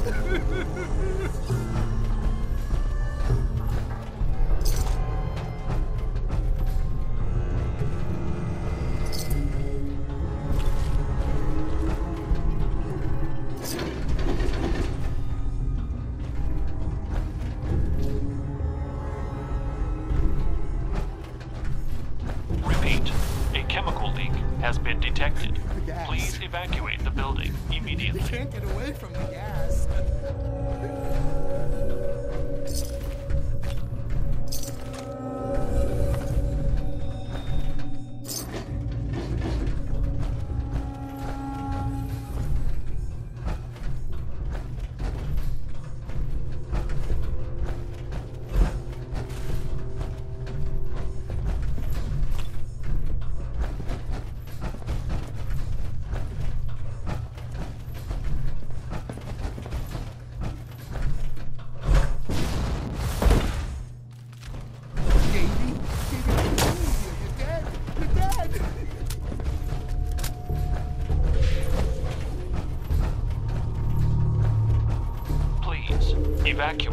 guys. vacuum.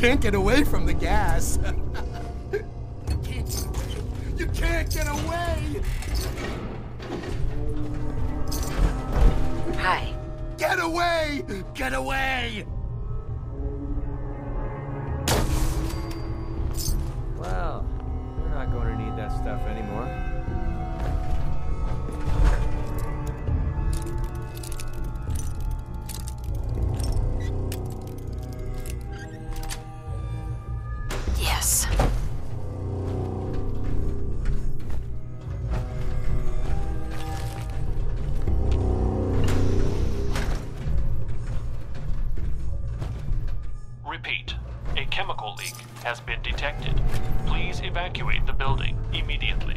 can't get away from the gas. Repeat, a chemical leak has been detected. Please evacuate the building immediately.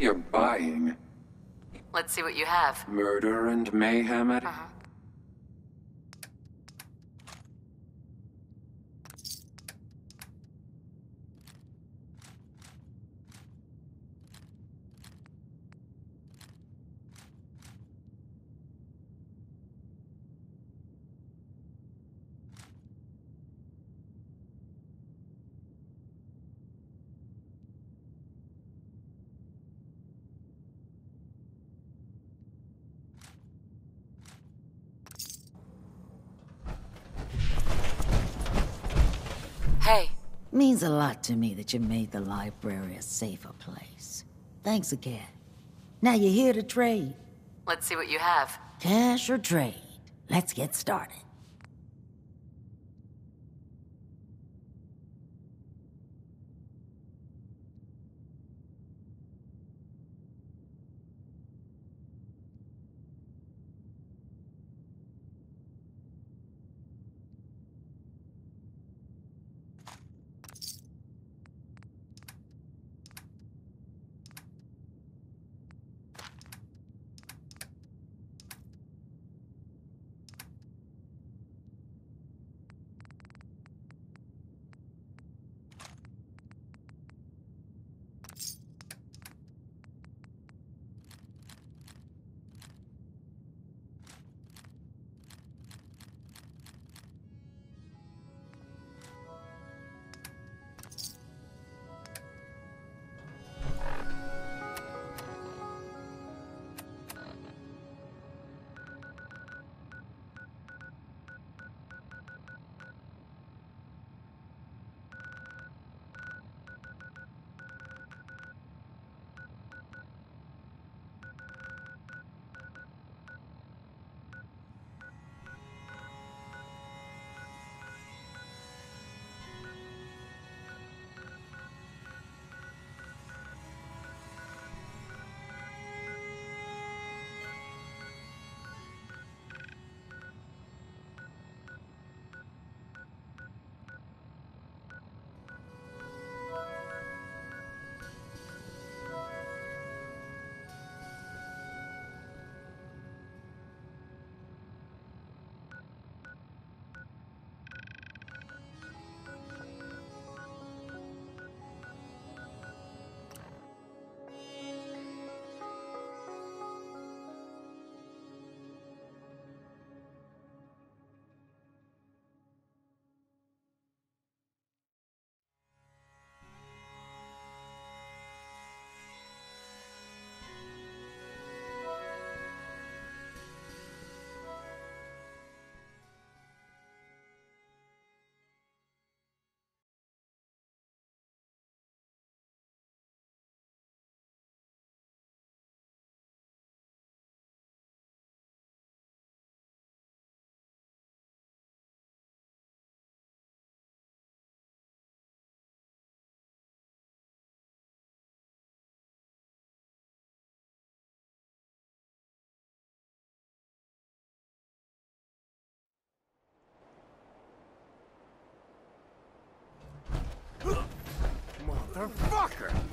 You're buying. Let's see what you have. Murder and mayhem at... Uh-huh. Hey, Means a lot to me that you made the library a safer place. Thanks again. Now you're here to trade. let's see what you have. Cash or trade? Let's get started. Motherfucker!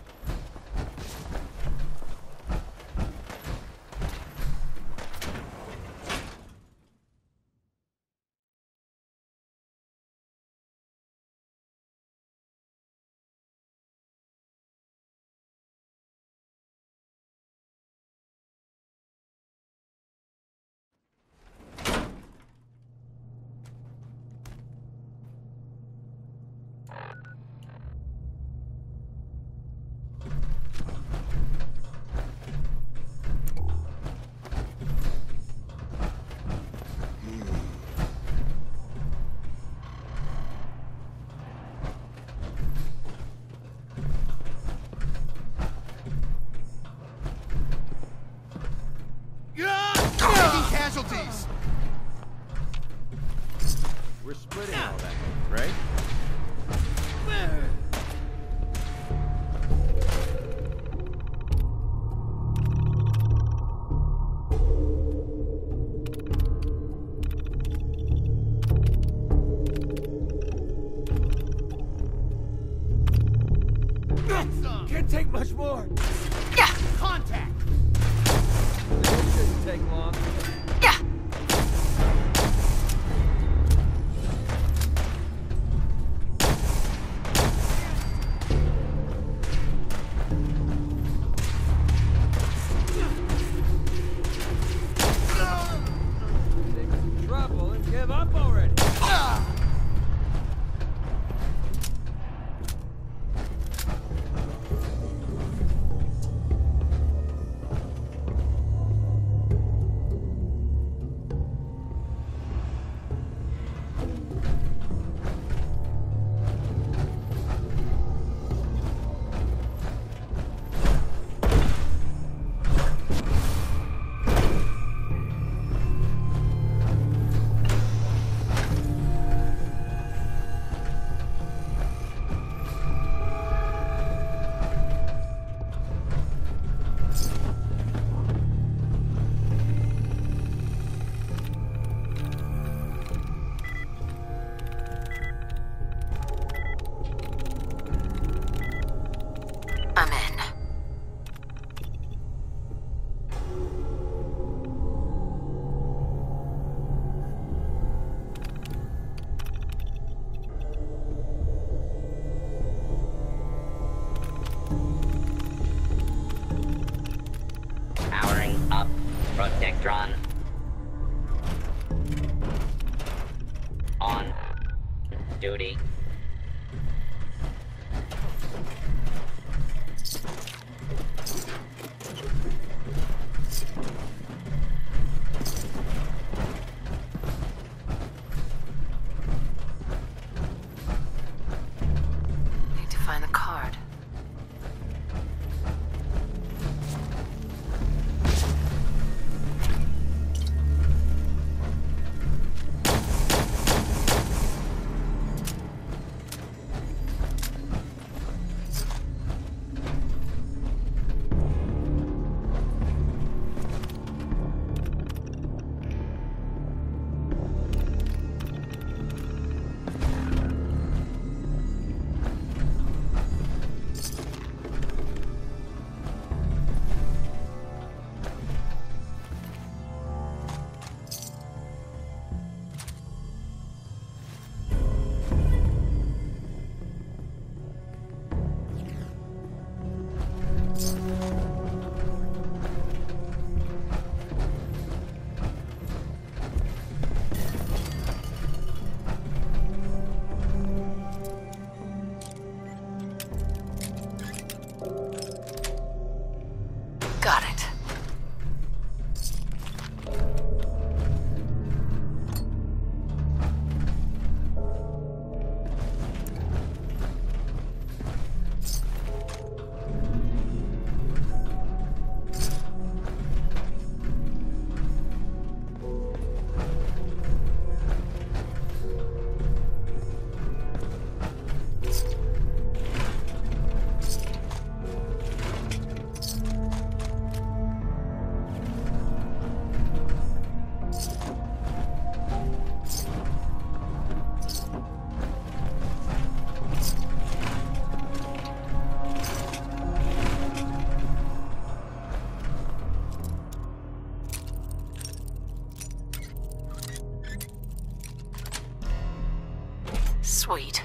Sweet.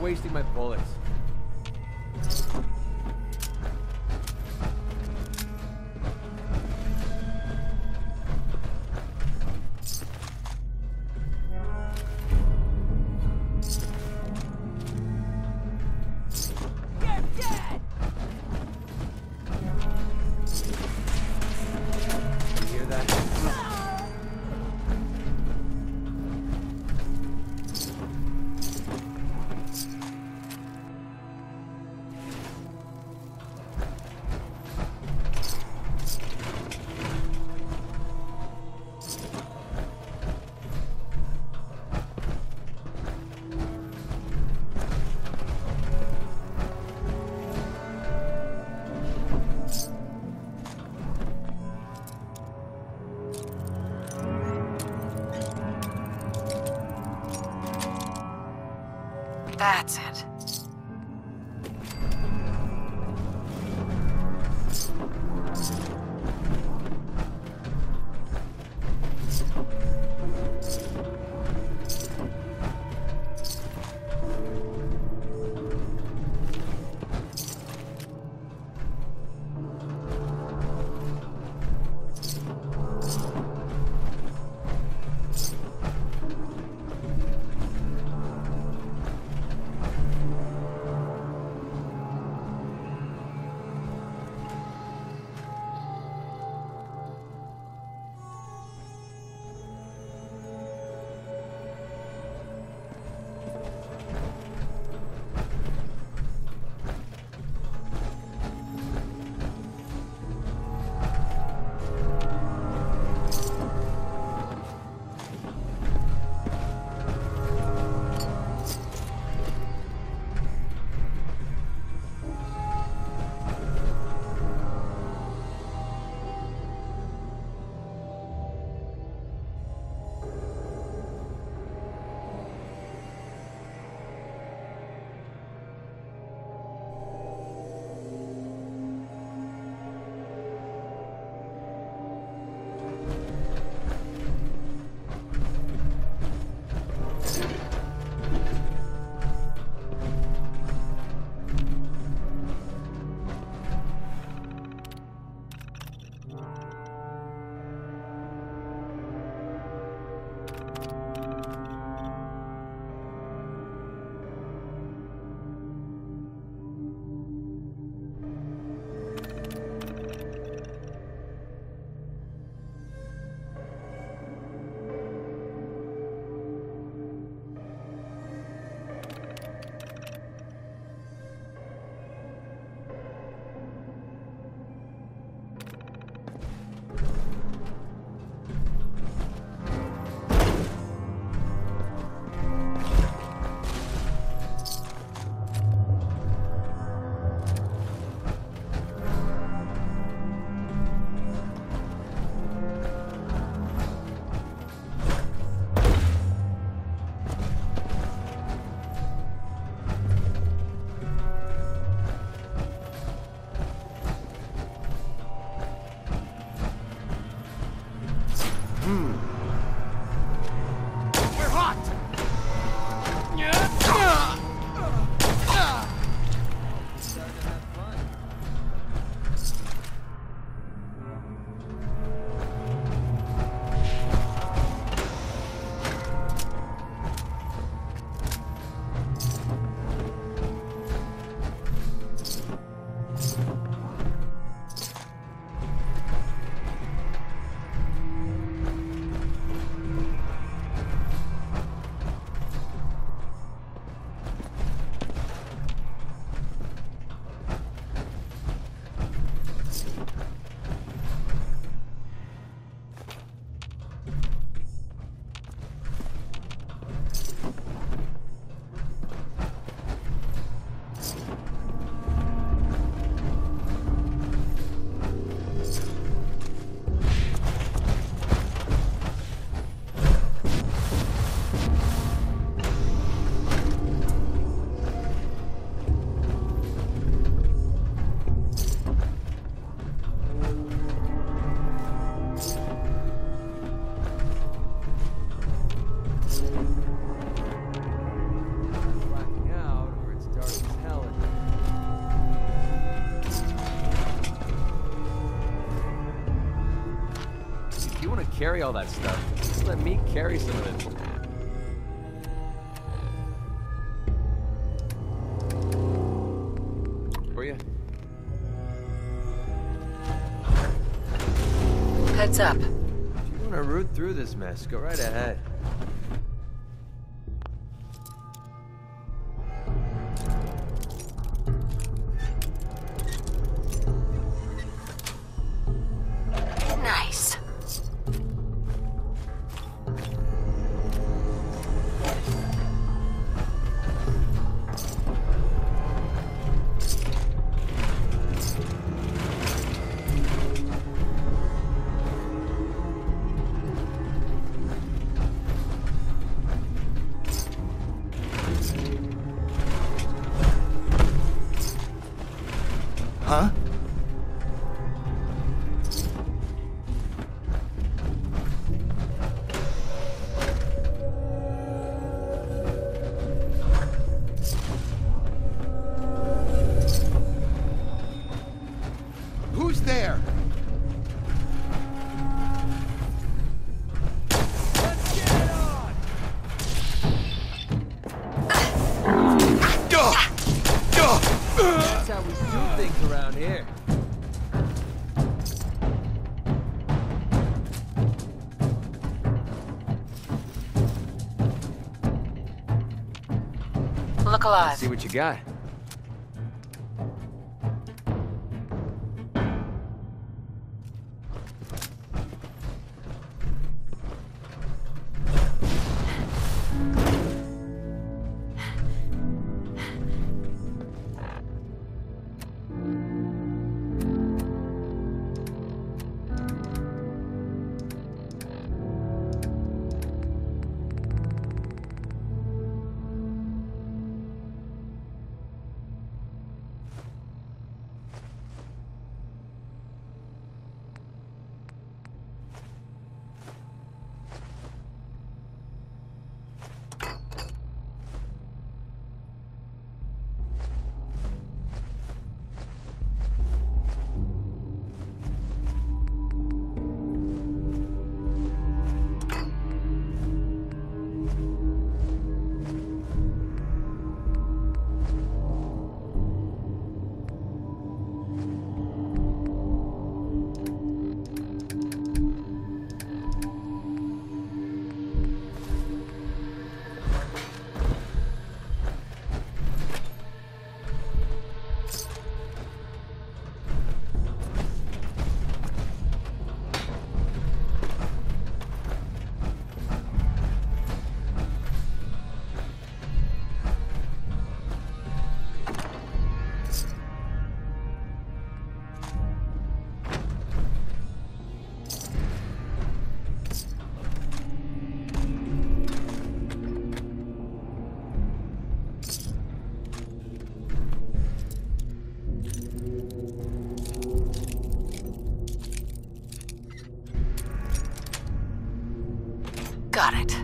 wasting my bullets. Carry all that stuff. Just let me carry some of it. For you. Heads up. If you want to root through this mess, go right ahead. What you got. Got it.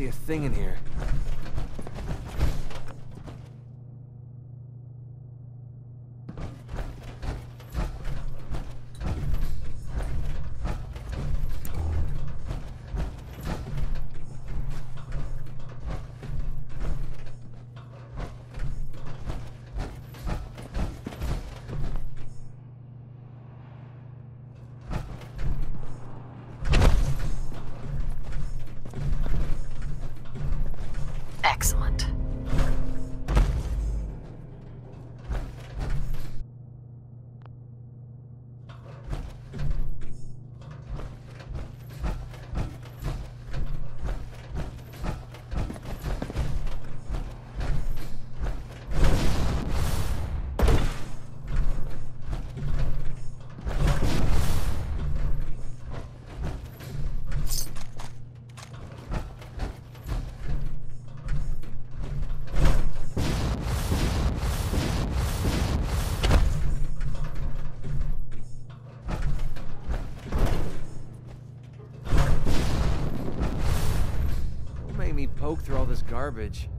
See a thing in here. Garbage.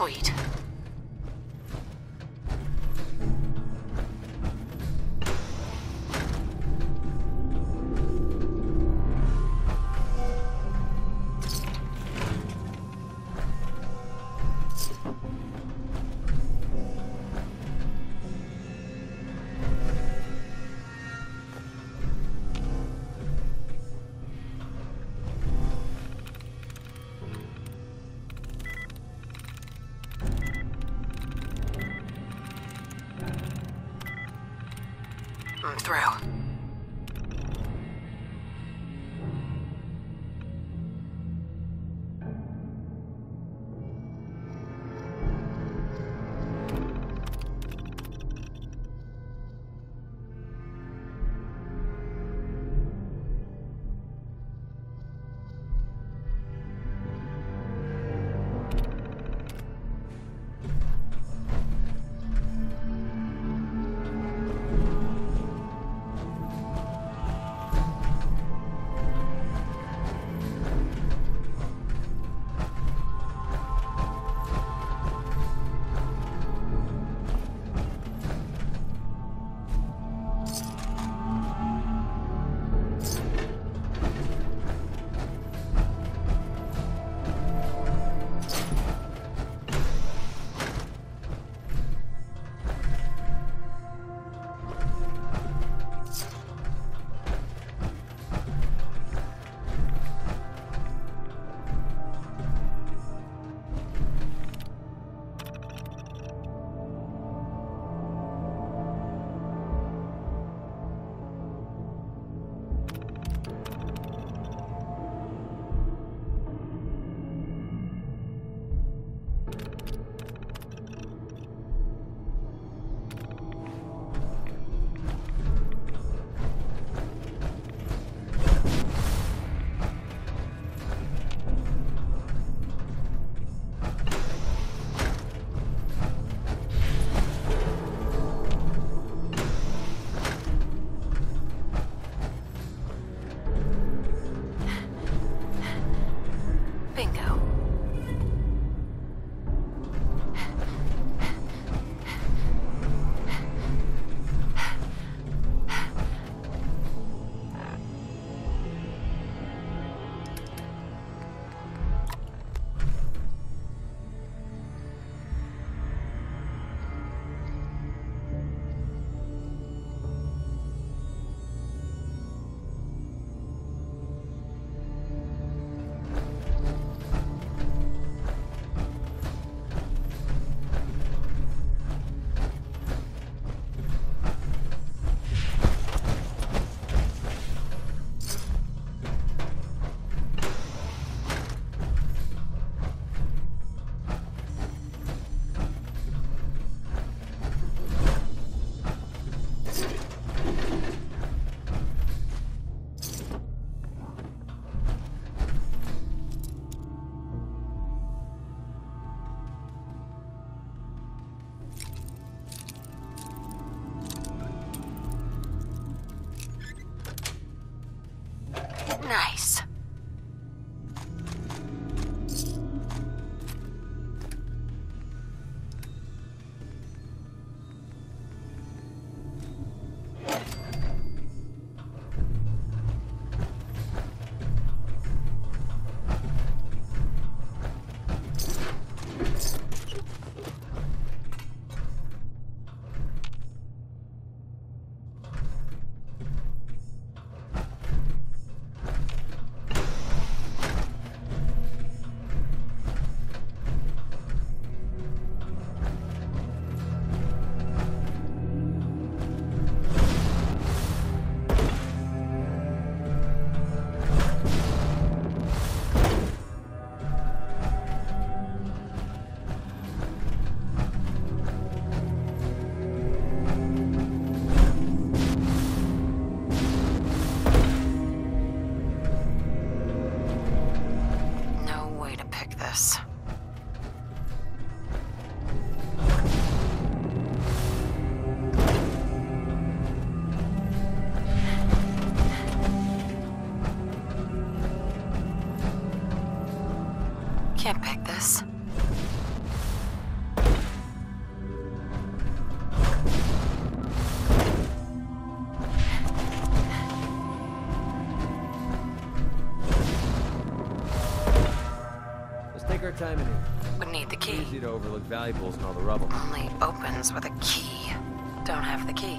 Sweet. Time in here. Would need the key. Easy to overlook valuables and all the rubble. Only opens with a key. Don't have the key.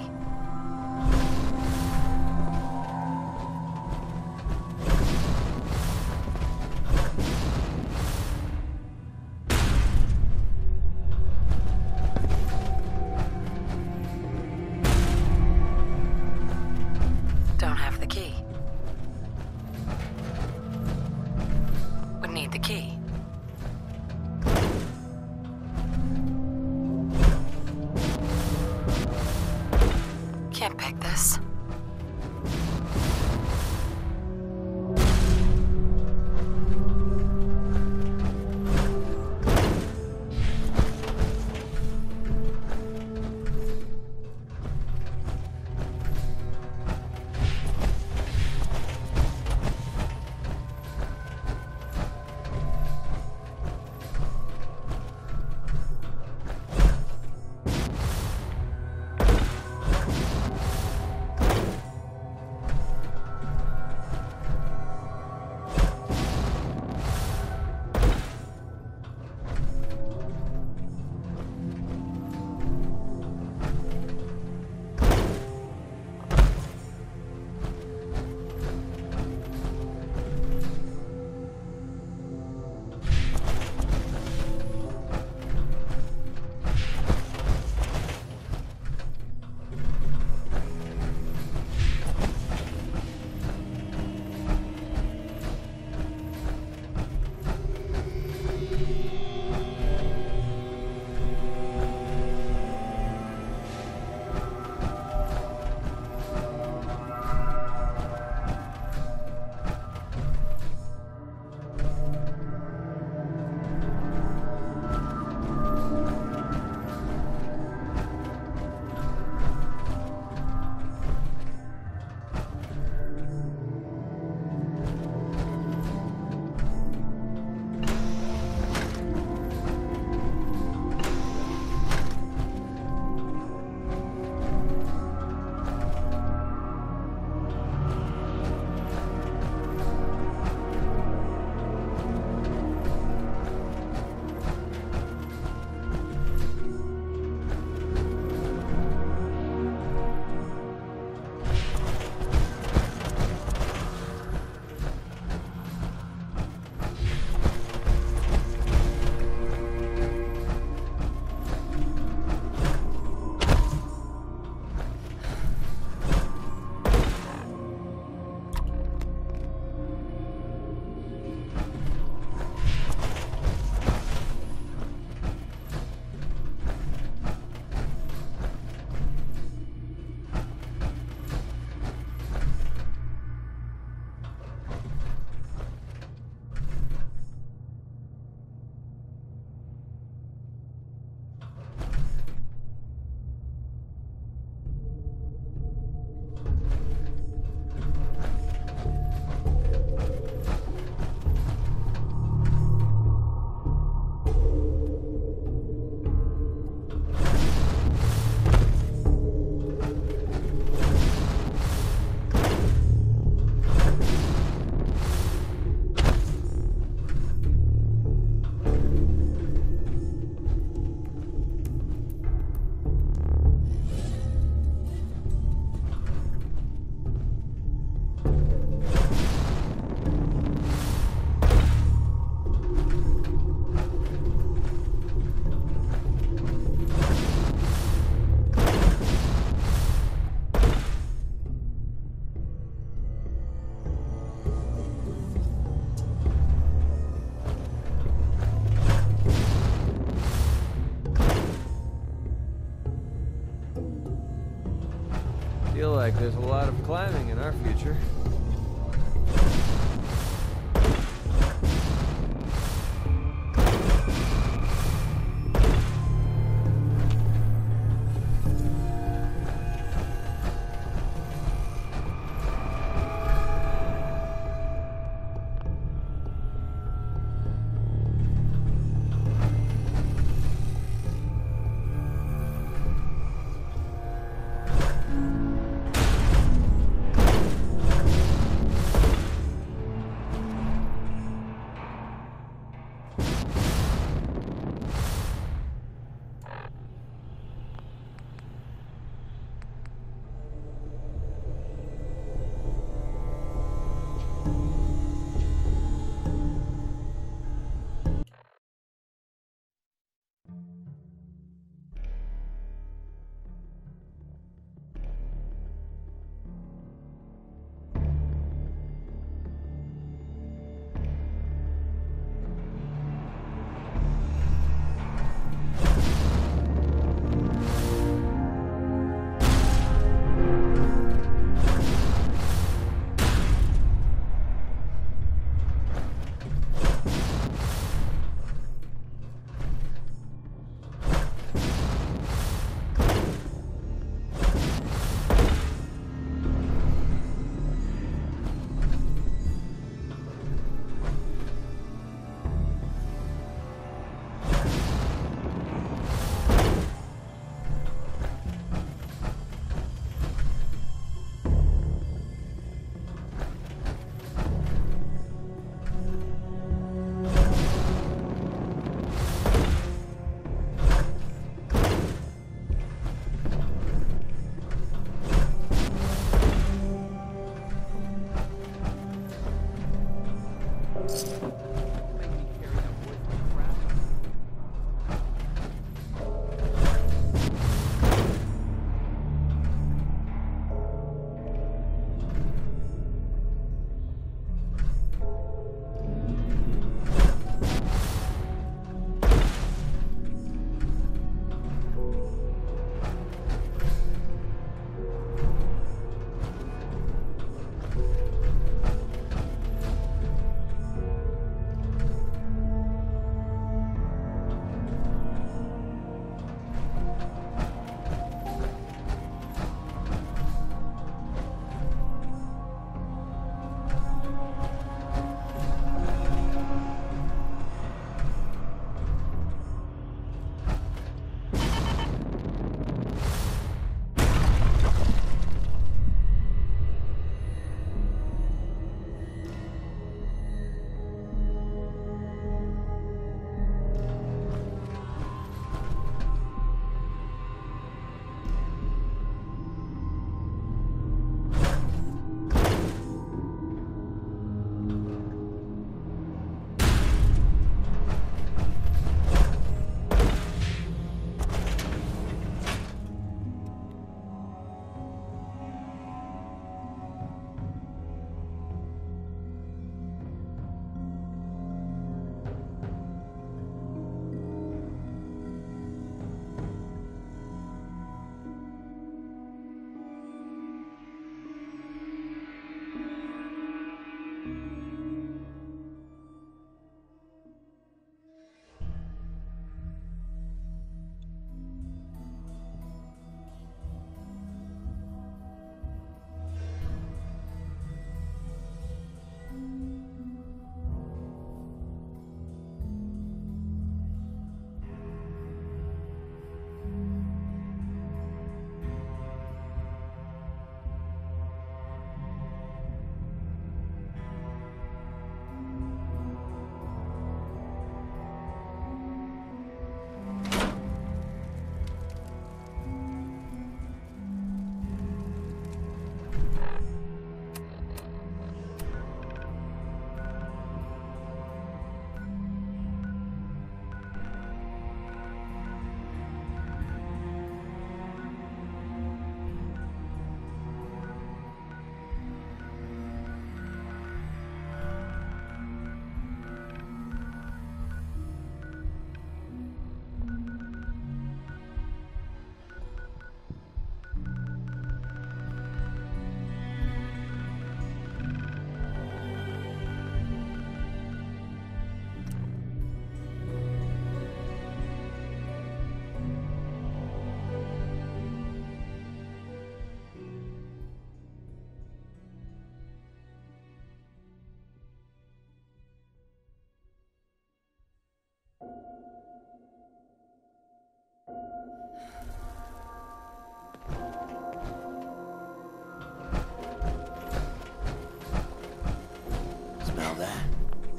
There's a lot of climbing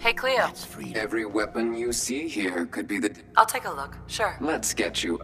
Hey, KL-E-O. Every weapon you see here could be the. I'll take a look. Sure. Let's get you